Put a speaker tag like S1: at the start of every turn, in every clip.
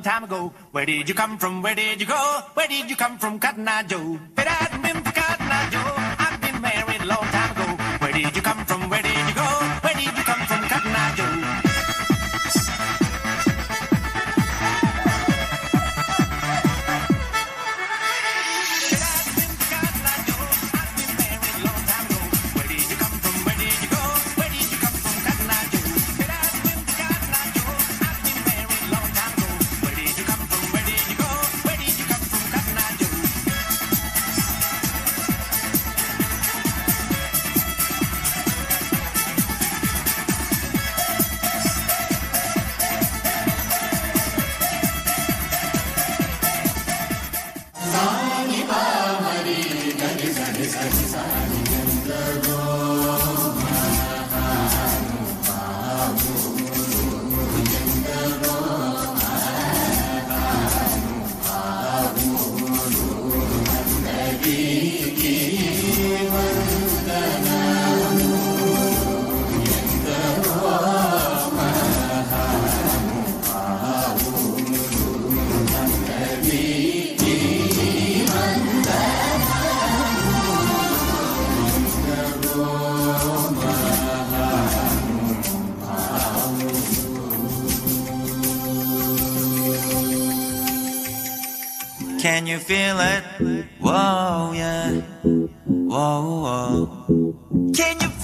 S1: long time ago. Where did you come from? Where did you go? Where did you come from, Cotton Eye Joe? I've been to Cotton Eye Joe. I've been married a long time
S2: Can you feel it? Whoa, yeah. Whoa, whoa. Can you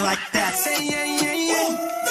S2: like that. Say yeah, yeah, yeah.